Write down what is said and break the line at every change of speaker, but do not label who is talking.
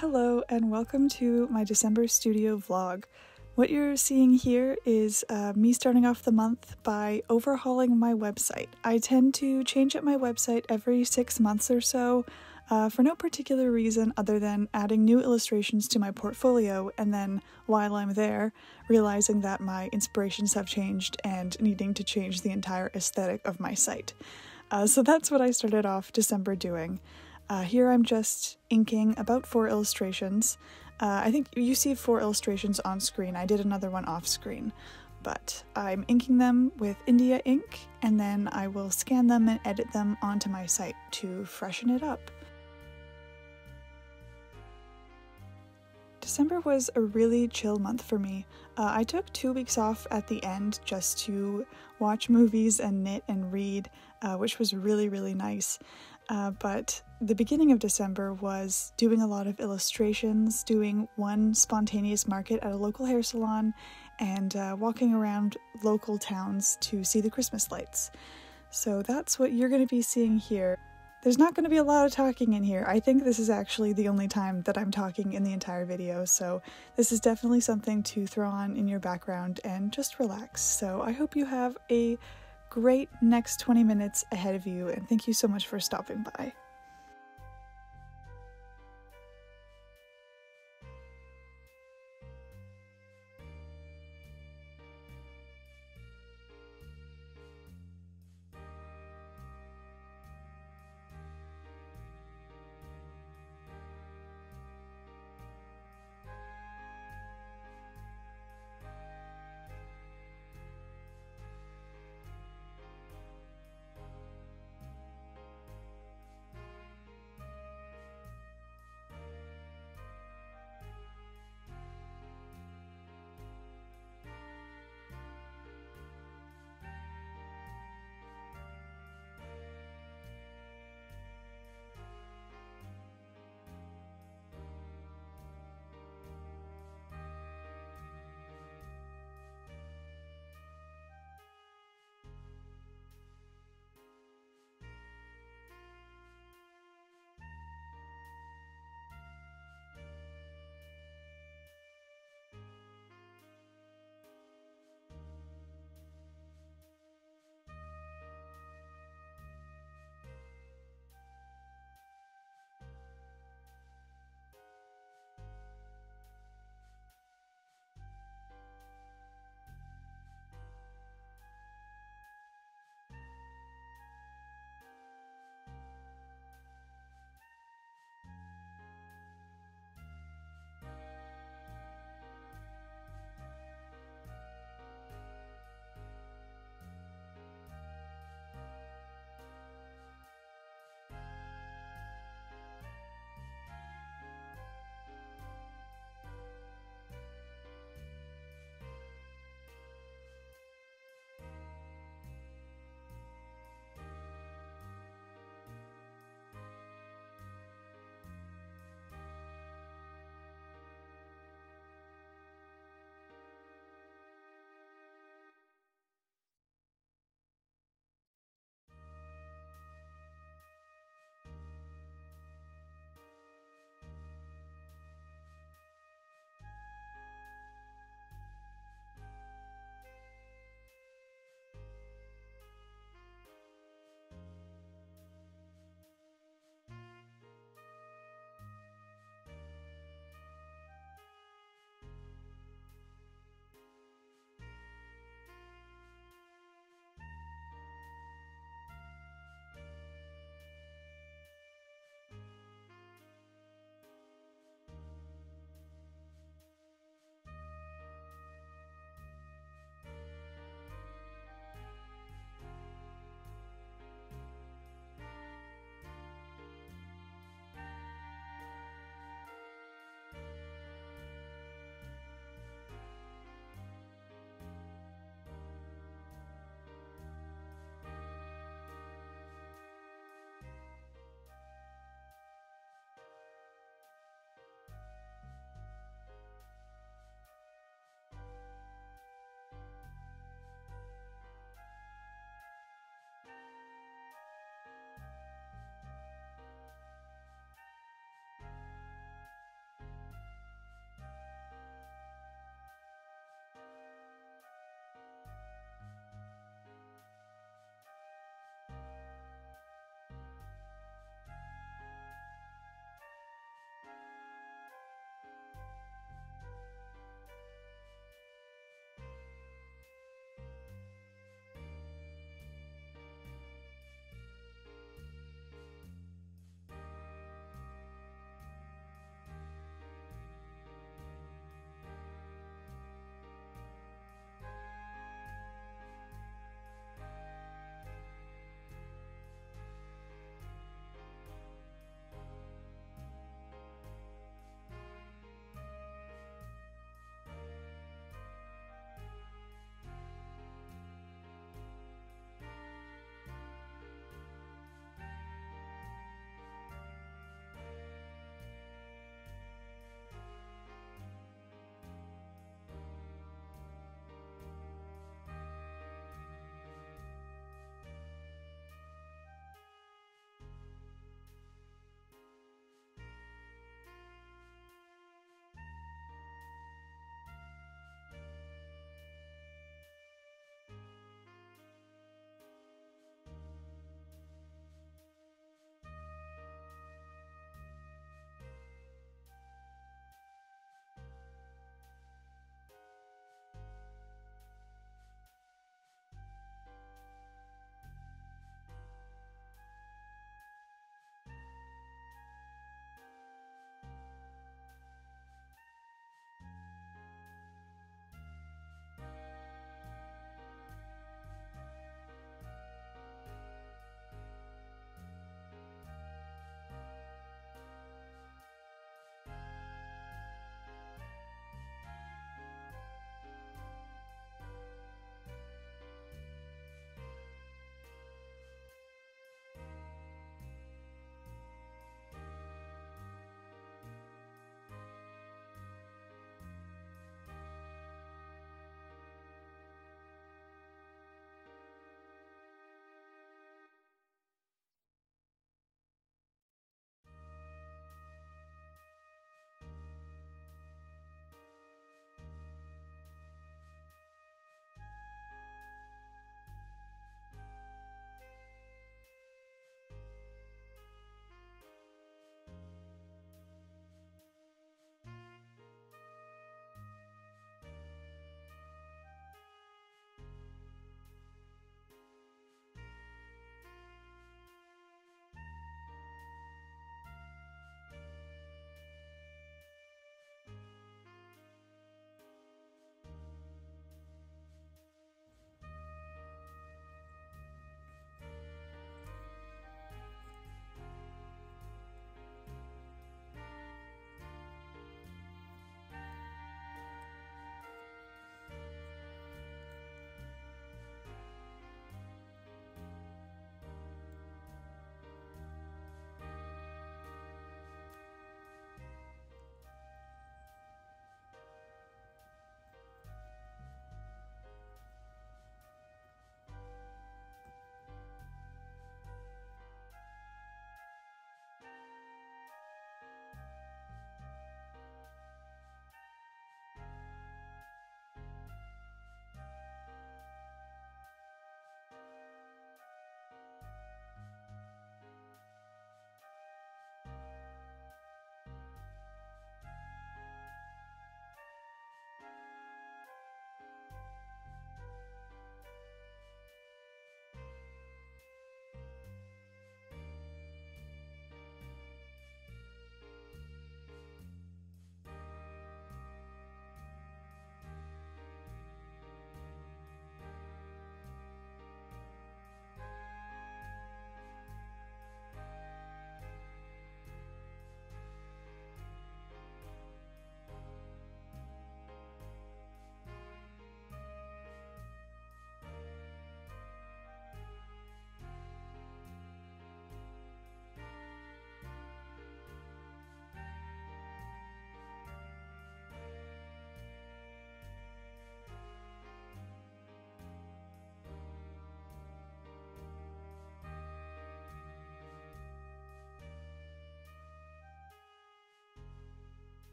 Hello, and welcome to my December studio vlog. What you're seeing here is uh, me starting off the month by overhauling my website. I tend to change up my website every six months or so uh, for no particular reason other than adding new illustrations to my portfolio and then, while I'm there, realizing that my inspirations have changed and needing to change the entire aesthetic of my site. Uh, so that's what I started off December doing. Uh, here I'm just inking about four illustrations. Uh, I think you see four illustrations on screen. I did another one off screen. But I'm inking them with India ink and then I will scan them and edit them onto my site to freshen it up. December was a really chill month for me. Uh, I took two weeks off at the end just to watch movies and knit and read, uh, which was really, really nice. Uh, but the beginning of December was doing a lot of illustrations, doing one spontaneous market at a local hair salon, and uh, walking around local towns to see the Christmas lights. So that's what you're going to be seeing here. There's not going to be a lot of talking in here. I think this is actually the only time that I'm talking in the entire video, so this is definitely something to throw on in your background and just relax. So I hope you have a great next 20 minutes ahead of you, and thank you so much for stopping by.